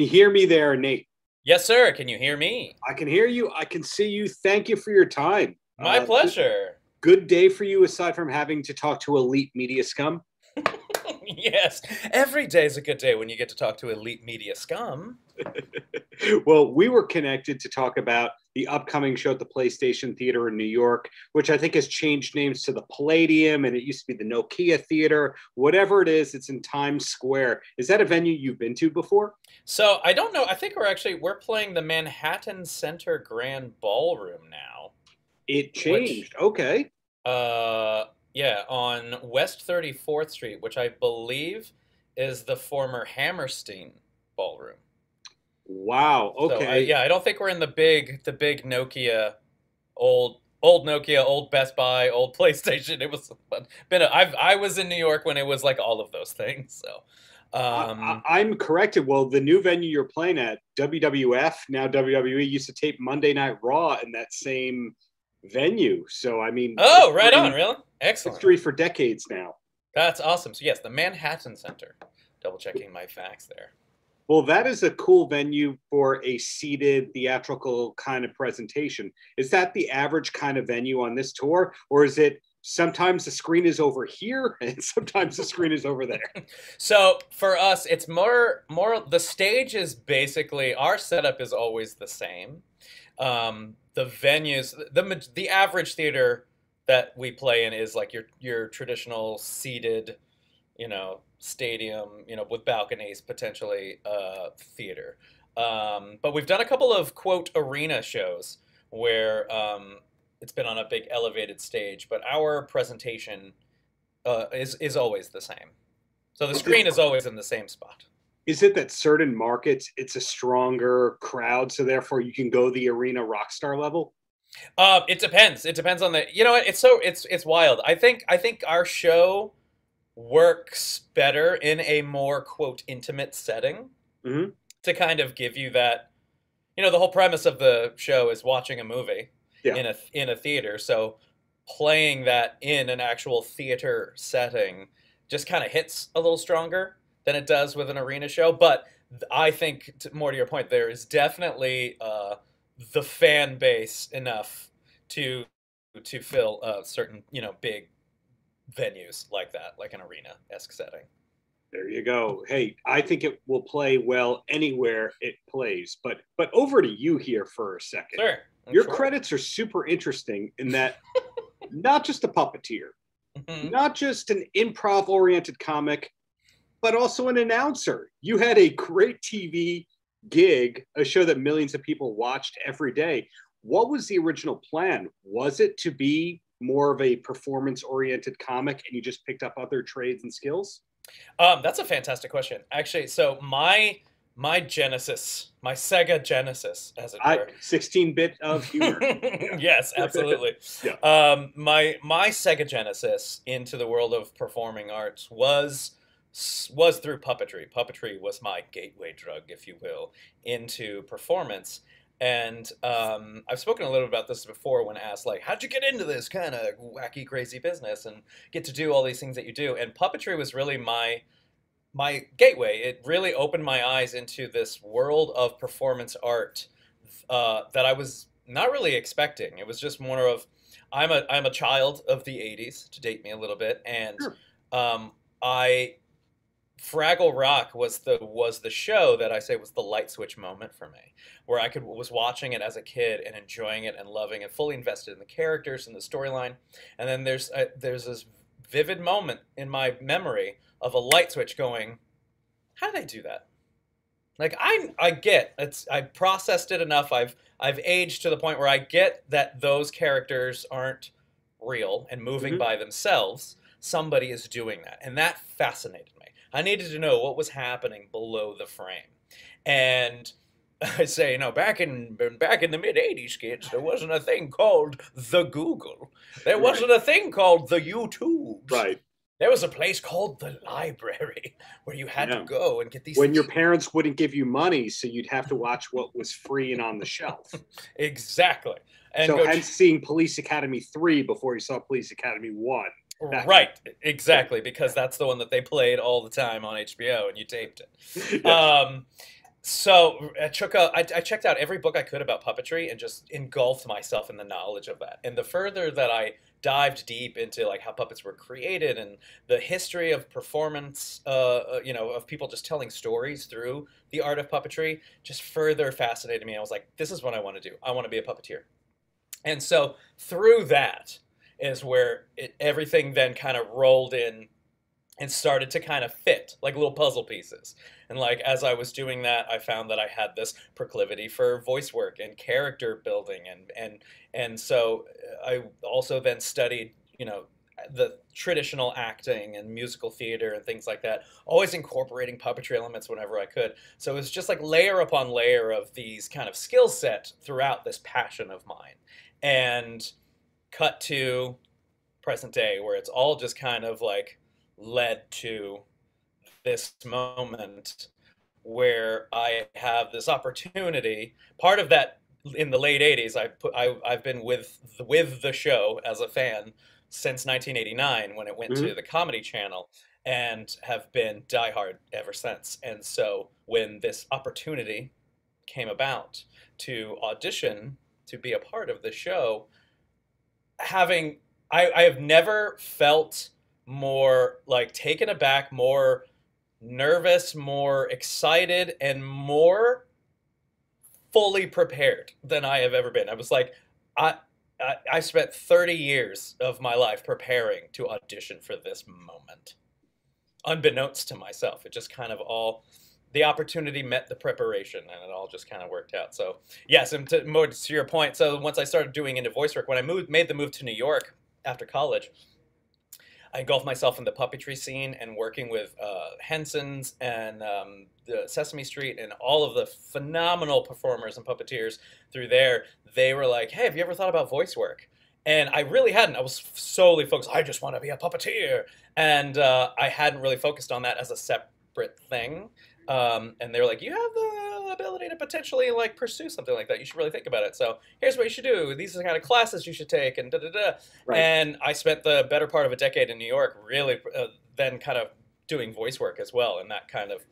Can you hear me there, Nate? Yes, sir. Can you hear me? I can hear you. I can see you. Thank you for your time. My Uh, pleasure. Good day for you, aside from having to talk to elite media scum. yes. Every day is a good day when you get to talk to elite media scum. well, we were connected to talk about the upcoming show at the PlayStation Theater in New York, which I think has changed names to the Palladium, and it used to be the Nokia Theater. Whatever it is, it's in Times Square. Is that a venue you've been to before? So I don't know. I think we're actually we're playing the Manhattan Center Grand Ballroom now. It changed. Okay. Uh, yeah, on West 34th Street, which I believe is the former Hammerstein Ballroom. Wow. So, Okay. uh, yeah, I don't think we're in the big the big Nokia old old Nokia, old Best Buy, old PlayStation. It was been a, I've I was in New York when it was like all of those things. So um I, am corrected. Well, the new venue you're playing at, WWF, now WWE, used to tape Monday Night Raw in that same venue. So, I mean, Oh, right on, really? Excellent. History for decades now. That's awesome. So yes, the Manhattan Center. Double checking my facts there. Well, that is a cool venue for a seated theatrical kind of presentation. Is that the average kind of venue on this tour, or is it sometimes the screen is over here and sometimes the screen is over there? So for us, it's more more the stage is basically our setup is always the same. Um, the venues, the the average theater that we play in is like your your traditional seated, you know, stadium, you know, with balconies potentially uh, theater. Um, but we've done a couple of quote arena shows where um, it's been on a big elevated stage, but our presentation uh, is is always the same. So the screen is always in the same spot. Is it that certain markets it's a stronger crowd, so therefore you can go the arena rock star level? Uh, it depends. It depends on the. You know what? It's so it's it's wild. I think I think our show works better in a more quote intimate setting Mhm. to kind of give you that. You know, the whole premise of the show is watching a movie Yeah. in a in a theater. So playing that in an actual theater setting just kind of hits a little stronger than it does with an arena show. But I think, more to your point, there is definitely uh, the fan base enough to to fill uh, certain you know big venues like that, like an arena esque setting. There you go. Hey, I think it will play well anywhere it plays. But but over to you here for a second. Sure. I'm Your sure. credits are super interesting in that not just a puppeteer, Mhm. not just an improv oriented comic, but also an announcer. You had a great TV gig, a show that millions of people watched every day. What was the original plan? Was it to be more of a performance oriented comic and you just picked up other trades and skills? Um, that's a fantastic question. Actually, so my my Genesis, my Sega Genesis, as it were. 16 bit of humor. yes, absolutely. Yeah. Um, my my Sega Genesis into the world of performing arts was was through puppetry. Puppetry was my gateway drug, if you will, into performance. And um, I've spoken a little bit about this before when asked, like, how'd you get into this kind of wacky, crazy business and get to do all these things that you do? And puppetry was really my my gateway. It really opened my eyes into this world of performance art uh, that I was not really expecting. It was just more of I'm a I'm a child of the '80s, to date me a little bit, and um, I Fraggle Rock was the was the show that I say was the light switch moment for me, where I could was watching it as a kid and enjoying it and loving it, fully invested in the characters and the storyline. And then there's a, there's this vivid moment in my memory of a light switch going, how did they do that? Like I I get it's I processed it enough. I've I've aged to the point where I get that those characters aren't real and moving Mhm. by themselves. Somebody is doing that, and that fascinated me. I needed to know what was happening below the frame, and I say, you know, back in back in the mid '80s, kids, there wasn't a thing called the Google. There wasn't a thing called the YouTube. Right. There was a place called the library where you had Yeah. to go and get these. When your parents wouldn't give you money, so you'd have to watch what was free and on the shelf. exactly, and so hence seeing Police Academy 3 before you saw Police Academy 1. Right, exactly, because that's the one that they played all the time on HBO, and you taped it. Um, so I took a, I, I checked out every book I could about puppetry and just engulfed myself in the knowledge of that. And the further that I dived deep into like how puppets were created and the history of performance, uh, uh, you know, of people just telling stories through the art of puppetry, just further fascinated me. I was like, this is what I want to do. I want to be a puppeteer. And so through that is where it, everything then kind of rolled in and started to kind of fit like little puzzle pieces. And like as I was doing that, I found that I had this proclivity for voice work and character building and and and so uh, I also then studied, you know, the traditional acting and musical theater and things like that, always incorporating puppetry elements whenever I could. So it was just like layer upon layer of these kind of skill set throughout this passion of mine. And cut to present day where it's all just kind of like led to this moment where I have this opportunity. Part of that in the late '80s, I put I, I've been with the, with the show as a fan since 1989 when it went Mhm. to the Comedy Channel, and have been diehard ever since. And so when this opportunity came about to audition to be a part of the show, having I, I have never felt more like taken aback, more nervous, more excited, and more fully prepared than I have ever been. I was like, I, I, I spent 30 years of my life preparing to audition for this moment. Unbeknownst to myself, it just kind of all, the opportunity met the preparation and it all just kind of worked out. So, yes, and to, more to your point, so once I started doing into voice work, when I moved, made the move to New York after college, I engulfed myself in the puppetry scene and working with uh, Henson's and um, Sesame Street and all of the phenomenal performers and puppeteers through there. They were like, "Hey, have you ever thought about voice work?" And I really hadn't. I was solely focused. I just want to be a puppeteer, and uh, I hadn't really focused on that as a separate thing. Um, and they're like, "You have the ability to potentially like pursue something like that. You should really think about it." So here's what you should do. These are the kind of classes you should take, and da da da. Right. And I spent the better part of a decade in New York, really, uh, then kind of doing voice work as well, and that kind of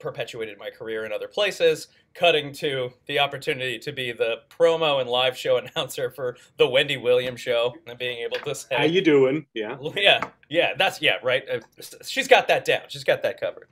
perpetuated my career in other places. Cutting to the opportunity to be the promo and live show announcer for the Wendy Williams show, and being able to say, How you doing? Yeah. yeah, yeah, that's yeah, right. Uh, she's got that down. She's got that covered.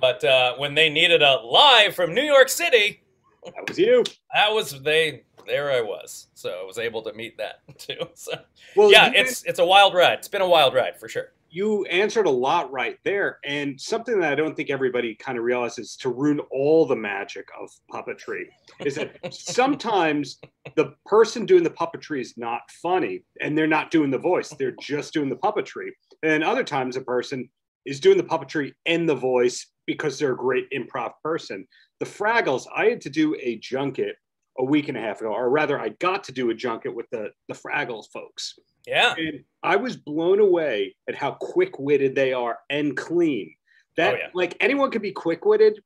But uh, when they needed a live from New York City, That was you. that was they. There I was, so I was able to meet that too. So Well, yeah, it's it's a wild ride. It's been a wild ride for sure. You answered a lot right there, and something that I don't think everybody kind of realizes to ruin all the magic of puppetry is that sometimes the person doing the puppetry is not funny, and they're not doing the voice; they're just doing the puppetry. And other times, a person is doing the puppetry and the voice because they're a great improv person. The Fraggles, I had to do a junket a week and a half ago, or rather, I got to do a junket with the the Fraggles folks. Yeah, And I was blown away at how quick witted they are and clean. That Oh, yeah. like anyone can be quick witted.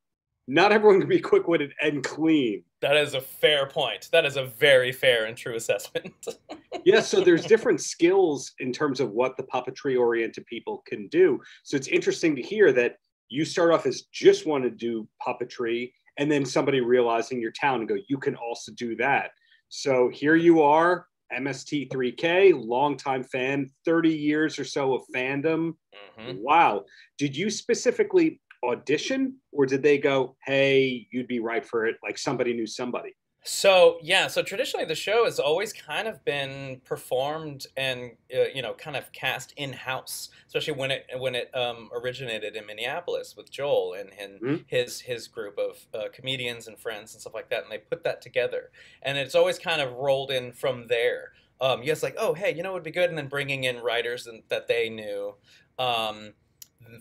Not everyone can be quick witted and clean. that is a fair point. That is a very fair and true assessment. Yeah, so there's different skills in terms of what the puppetry oriented people can do. So it's interesting to hear that you start off as just want to do puppetry, and then somebody realizing your talent and go, you can also do that. So here you are, MST3K, longtime fan, 30 years or so of fandom. Mhm. Wow. Did you specifically audition or did they go, hey, you'd be right for it? Like somebody knew somebody. So yeah, so traditionally the show has always kind of been performed and uh, you know kind of cast in house, especially when it when it um, originated in Minneapolis with Joel and, and Mhm. his his group of uh, comedians and friends and stuff like that, and they put that together, and it's always kind of rolled in from there. Um, yes, like oh hey, you know what would be good, and then bringing in writers and, that they knew. Um,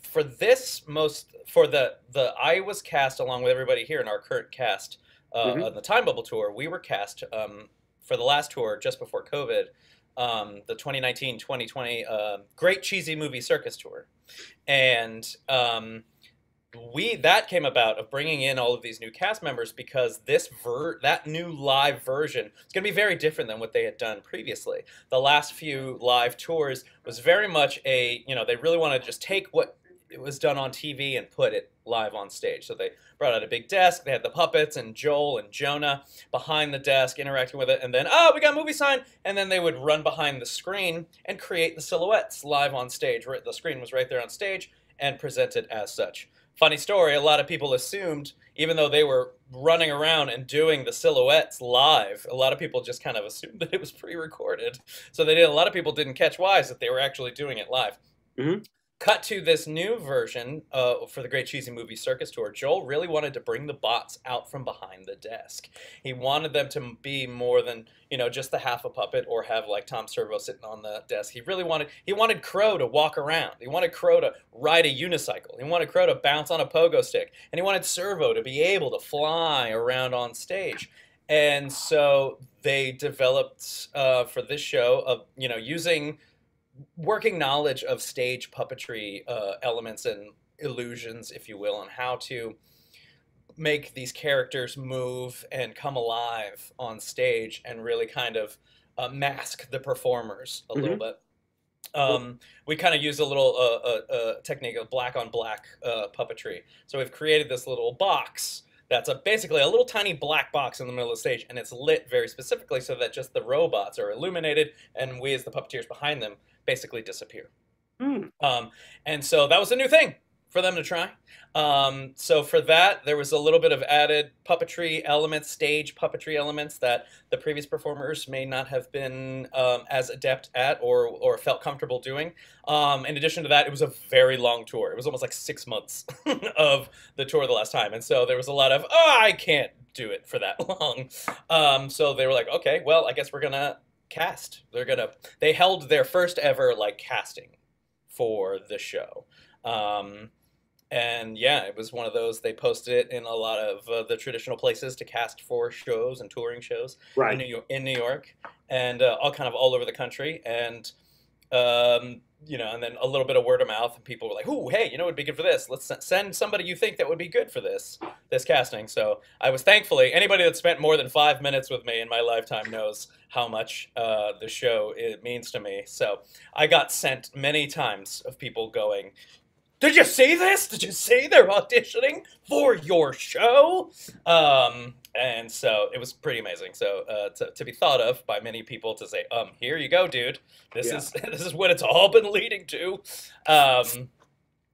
for this most for the the I was cast along with everybody here in our current cast uh, Mhm. on the Time Bubble tour. We were cast um, for the last tour just before COVID, um, the 2019-2020 uh, Great Cheesy Movie Circus Tour, and um, we that came about of bringing in all of these new cast members because this ver that new live version is going to be very different than what they had done previously. The last few live tours was very much a you know they really want to just take what it was done on TV and put it live on stage. So they brought out a big desk. They had the puppets and Joel and Jonah behind the desk interacting with it. And then, oh, we got movie sign. And then they would run behind the screen and create the silhouettes live on stage. The screen was right there on stage and presented as such. Funny story, a lot of people assumed, even though they were running around and doing the silhouettes live, a lot of people just kind of assumed that it was pre recorded. So they did, a lot of people didn't catch wise that they were actually doing it live. Mm-hmm cut to this new version uh, for the Great Cheesy Movie Circus Tour. Joel really wanted to bring the bots out from behind the desk. He wanted them to be more than you know just the half a puppet or have like Tom Servo sitting on the desk. He really wanted he wanted Crow to walk around. He wanted Crow to ride a unicycle. He wanted Crow to bounce on a pogo stick, and he wanted Servo to be able to fly around on stage. And so they developed uh, for this show of you know using working knowledge of stage puppetry uh, elements and illusions, if you will, and how to make these characters move and come alive on stage and really kind of uh, mask the performers a mm-hmm. little bit. Um, we kind of use a little uh, uh, uh, technique of black on black uh, puppetry. So we've created this little box that's a, basically a little tiny black box in the middle of the stage, and it's lit very specifically so that just the robots are illuminated, and we as the puppeteers behind them basically disappear. Mm. Um, and so that was a new thing for them to try. Um, so for that, there was a little bit of added puppetry elements, stage puppetry elements that the previous performers may not have been um, as adept at or or felt comfortable doing. Um, in addition to that, it was a very long tour. It was almost like six months of the tour the last time, and so there was a lot of oh, I can't do it for that long. Um, so they were like, okay, well, I guess we're gonna cast. They're gonna they held their first ever like casting for the show. Um, and yeah, it was one of those. They posted it in a lot of uh, the traditional places to cast for shows and touring shows right. in New York, in New York and uh, all kind of all over the country. And um, you know, and then a little bit of word of mouth, and people were like, "Ooh, hey, you know, it'd be good for this. Let's send somebody you think that would be good for this this casting." So I was thankfully anybody that spent more than five minutes with me in my lifetime knows how much uh, the show it means to me. So I got sent many times of people going, did you see this? Did you see they're auditioning for your show? Um, and so it was pretty amazing. So uh, to, to be thought of by many people to say, um, here you go, dude. This yeah. is this is what it's all been leading to. Um,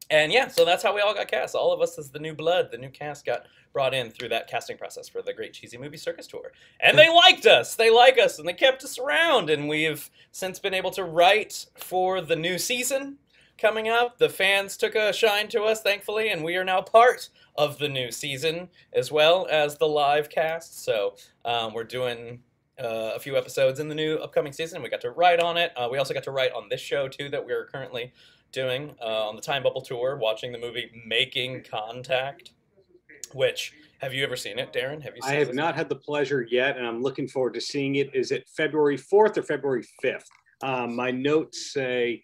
and yeah, so that's how we all got cast. All of us as the new blood, the new cast got brought in through that casting process for the Great Cheesy Movie Circus Tour. And they liked us. They like us and they kept us around. And we've since been able to write for the new season coming up. The fans took a shine to us, thankfully, and we are now part of the new season as well as the live cast. So um, we're doing uh, a few episodes in the new upcoming season. We got to write on it. Uh, we also got to write on this show too that we're currently doing uh, on the Time Bubble tour, watching the movie Making Contact. Which have you ever seen it, Darren? Have you? I have not had the pleasure yet, and I'm looking forward to seeing it. Is it February 4th or February 5th? Um, my notes say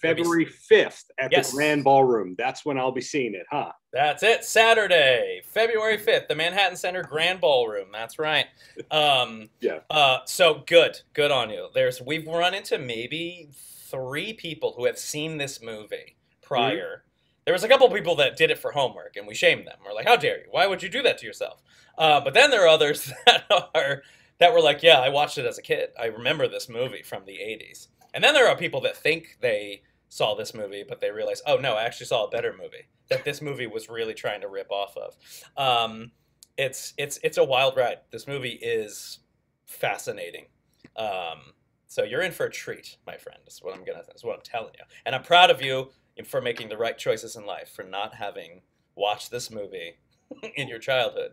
February 5th at yes. the Grand Ballroom. That's when I'll be seeing it, huh? That's it. Saturday, February 5th, the Manhattan Center Grand Ballroom. That's right. Um, yeah. Uh, so good. Good on you. There's we've run into maybe three people who have seen this movie prior. Mm-hmm. There was a couple people that did it for homework, and we shamed them. We're like, "How dare you? Why would you do that to yourself?" Uh, but then there are others that are that were like, "Yeah, I watched it as a kid. I remember this movie from the '80s." And then there are people that think they saw this movie, but they realized, oh no, I actually saw a better movie that this movie was really trying to rip off of. Um, it's it's it's a wild ride. This movie is fascinating. Um, so you're in for a treat, my friend. Is what I'm gonna. Is what I'm telling you. And I'm proud of you for making the right choices in life, for not having watched this movie in your childhood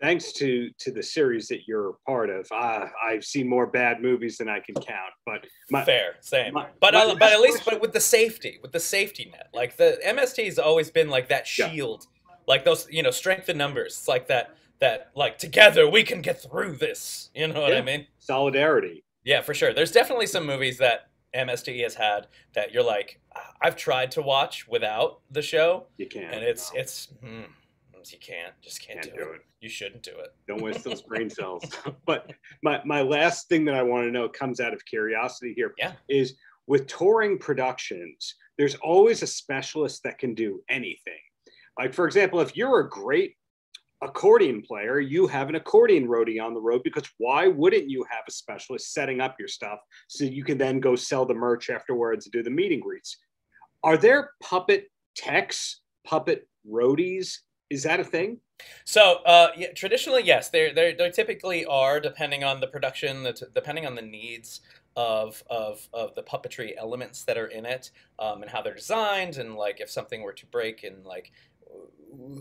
thanks to to the series that you're part of, uh, I've seen more bad movies than I can count. But my, fair, same. My, but my but at least, but with the safety, with the safety net, like the MST has always been like that shield, yeah. like those you know strength in numbers. It's like that that like together we can get through this. You know what yeah. I mean? Solidarity. Yeah, for sure. There's definitely some movies that MST has had that you're like, I've tried to watch without the show, You can't. and it's it's you can't just can't, Can't do, do it. it. You shouldn't do it. Don't waste those brain cells. but my, my last thing that I want to know comes out of curiosity here Yeah. is with touring productions, there's always a specialist that can do anything. Like, for example, if you're a great accordion player, you have an accordion roadie on the road because why wouldn't you have a specialist setting up your stuff so you can then go sell the merch afterwards and do the meeting greets? Are there puppet techs, puppet roadies? Is that a thing? So, uh, yeah, traditionally, yes, there there typically are, depending on the production, the depending on the needs of of of the puppetry elements that are in it, um, and how they're designed, and like if something were to break, and like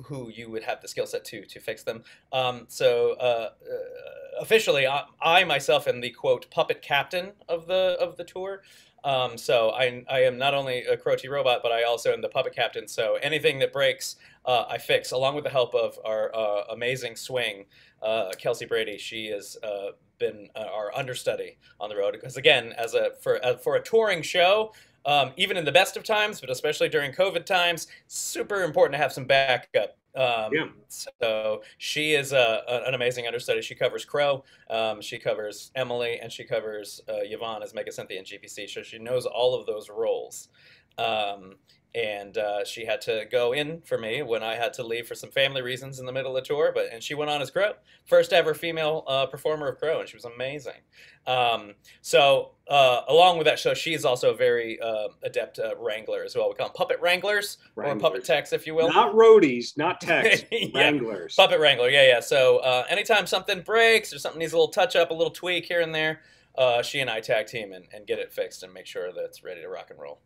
who you would have the skill set to to fix them. Um, so, uh, uh, officially, I, I myself am the quote puppet captain of the of the tour. Um, so I, I am not only a Crow T. Robot, but I also am the puppet captain. So anything that breaks, uh, I fix, along with the help of our uh, amazing swing, uh, Kelsey Brady. She has uh, been uh, our understudy on the road because, again, as a for uh, for a touring show, um, even in the best of times, but especially during COVID times, super important to have some backup. Um, Yeah. So she is a, a- an amazing understudy. She covers Crow, um, she covers Emily, and she covers uh, Yvonne as Mega Synthia and Gypsy. So she knows all of those roles. Um, and uh, she had to go in for me when I had to leave for some family reasons in the middle of the tour. But and she went on as Crow, first ever female uh, performer of Crow, and she was amazing. Um, so uh, along with that show, she's also a very uh, adept uh, wrangler as well. We call them puppet wranglers, or puppet Wranglers. techs, if you will. Not roadies, not techs, Yeah. wranglers. Puppet Wrangler, yeah, yeah. So uh, anytime something breaks or something needs a little touch up, a little tweak here and there, uh, she and I tag team and, and get it fixed and make sure that it's ready to rock and roll.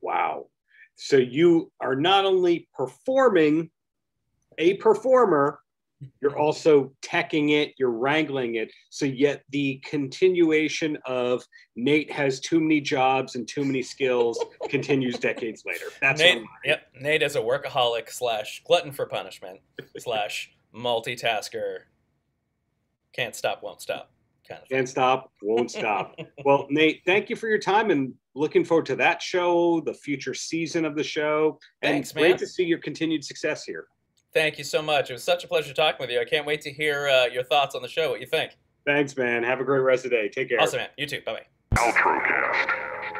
Wow. So you are not only performing a performer, you're also teching it, you're wrangling it. So yet the continuation of Nate has too many jobs and too many skills continues decades later. That's Nate, yep. Nate is a workaholic slash glutton for punishment slash multitasker. Can't stop, won't stop, kind of. Thing. Can't stop, won't stop. well, Nate, thank you for your time and looking forward to that show, the future season of the show. And Thanks, great to see your continued success here. Thank you so much. It was such a pleasure talking with you. I can't wait to hear uh, your thoughts on the show. What you think? Thanks, man. Have a great rest of the day. Take care. Awesome, man. You too. Bye bye. Outrocast.